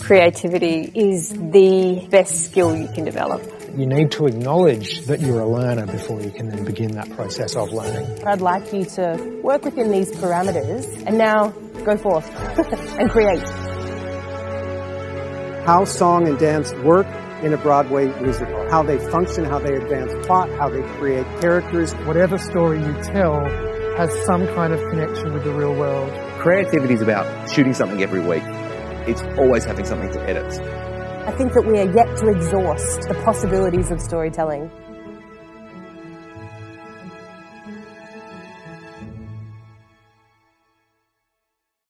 Creativity is the best skill you can develop. You need to acknowledge that you're a learner before you can then begin that process of learning. I'd like you to work within these parameters and now go forth and create. How song and dance work in a Broadway musical, how they function, how they advance plot, how they create characters. Whatever story you tell has some kind of connection with the real world. Creativity is about shooting something every week. It's always having something to edit. I think that we are yet to exhaust the possibilities of storytelling.